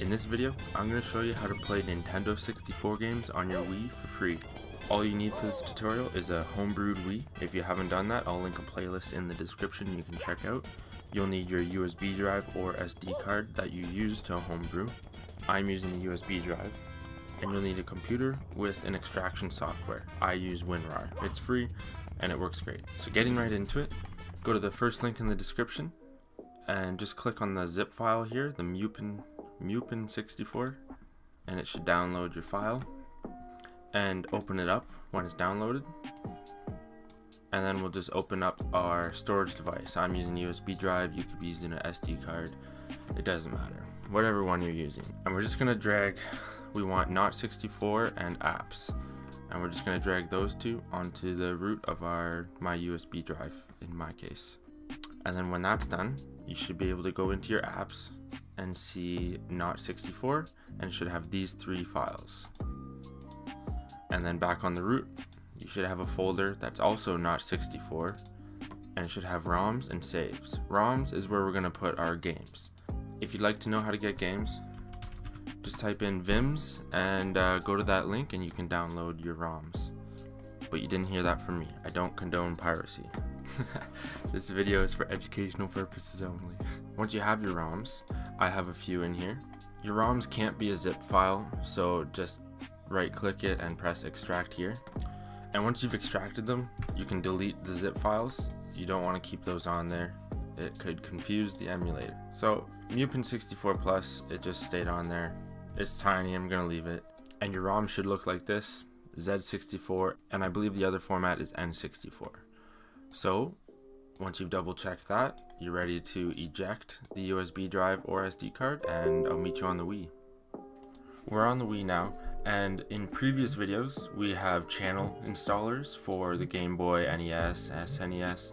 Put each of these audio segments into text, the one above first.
In this video, I'm going to show you how to play Nintendo 64 games on your Wii for free. All you need for this tutorial is a homebrewed Wii. If you haven't done that, I'll link a playlist in the description you can check out. You'll need your USB drive or SD card that you use to homebrew. I'm using a USB drive. And you'll need a computer with an extraction software. I use WinRAR. It's free and it works great. So getting right into it, go to the first link in the description and just click on the zip file here, the Mupen, Mupen64, and it should download your file and open it up when it's downloaded. And then we'll just open up our storage device. I'm using a USB drive, you could be using an SD card, it doesn't matter. Whatever one you're using. And we're just gonna drag, we want Not64 and apps. And we're just gonna drag those two onto the root of our my USB drive in my case. And then when that's done, you should be able to go into your apps and see Not64 and should have these three files. And then back on the root, you should have a folder that's also Not64 and it should have ROMs and saves. ROMs is where we're going to put our games. If you'd like to know how to get games, just type in Vimm's and uh, go to that link and you can download your ROMs. But you didn't hear that from me. I don't condone piracy. this video is for educational purposes only. Once you have your ROMs, I have a few in here. Your ROMs can't be a zip file, so just right click it and press extract here. And once you've extracted them, you can delete the zip files. You don't want to keep those on there. It could confuse the emulator. So Mupen 64 Plus, it just stayed on there. It's tiny, I'm gonna leave it. And your ROM should look like this, Z64, and I believe the other format is N64. So, once you've double checked that, you're ready to eject the USB drive or SD card, and I'll meet you on the Wii. We're on the Wii now, and in previous videos, we have channel installers for the Game Boy, NES, SNES,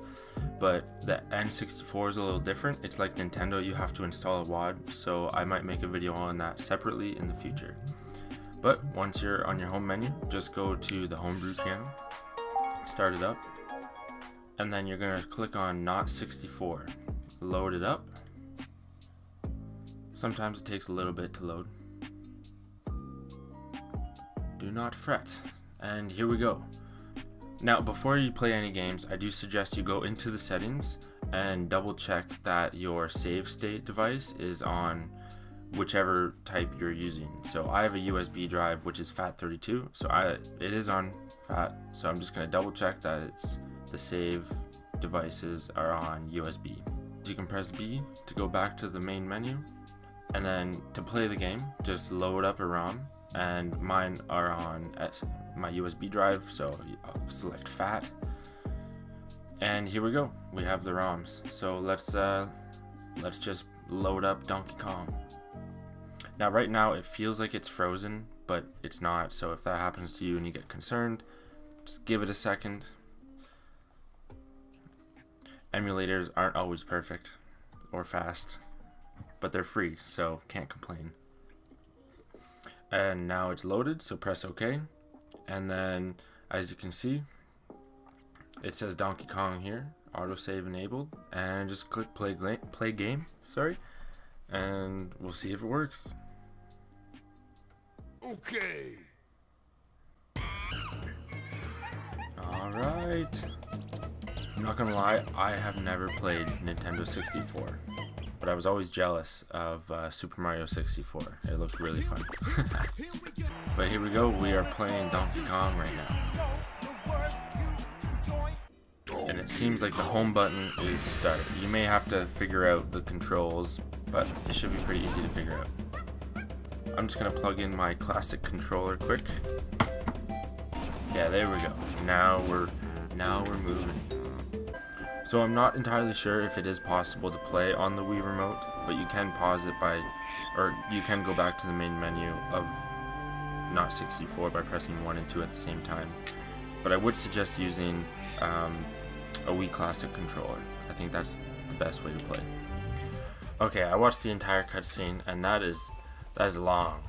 but the N64 is a little different. It's like Nintendo, you have to install a WAD, so I might make a video on that separately in the future. But once you're on your home menu, just go to the homebrew channel, start it up, and then you're gonna click on not 64 load it up. Sometimes it takes a little bit to load. Do not fret. And here we go. Now before you play any games I do suggest you go into the settings and double check that your save state device is on whichever type you're using. So I have a USB drive which is FAT32 so I it is on FAT so I'm just gonna double check that it's the save devices are on USB. You can press B to go back to the main menu and then to play the game just load up a ROM and mine are on my USB drive so I'll select FAT and here we go. We have the ROMs. So let's uh, let's just load up Donkey Kong. Now right now it feels like it's frozen but it's not. So if that happens to you and you get concerned just give it a second emulators aren't always perfect or fast, but they're free, so can't complain. And now it's loaded, so press OK. And then, as you can see, it says Donkey Kong here, autosave enabled, and just click play, play game, sorry, and we'll see if it works. Okay. Alright. I'm not gonna lie, I have never played Nintendo 64, but I was always jealous of uh, Super Mario 64. It looked really fun. but here we go, we are playing Donkey Kong right now. And it seems like the home button is start. You may have to figure out the controls, but it should be pretty easy to figure out. I'm just gonna plug in my classic controller quick. Yeah, there we go. Now we're now we're moving. So I'm not entirely sure if it is possible to play on the Wii Remote, but you can pause it by, or you can go back to the main menu of not 64 by pressing 1 and 2 at the same time. But I would suggest using um, a Wii Classic controller. I think that's the best way to play. Okay, I watched the entire cutscene, and that is that is long.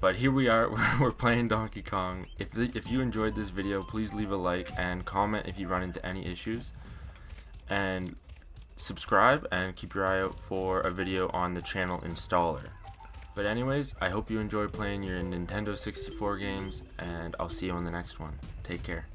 But here we are, we're playing Donkey Kong. If, if you enjoyed this video, please leave a like and comment if you run into any issues and subscribe and keep your eye out for a video on the channel installer. But anyways, I hope you enjoy playing your Nintendo 64 games, and I'll see you on the next one. Take care.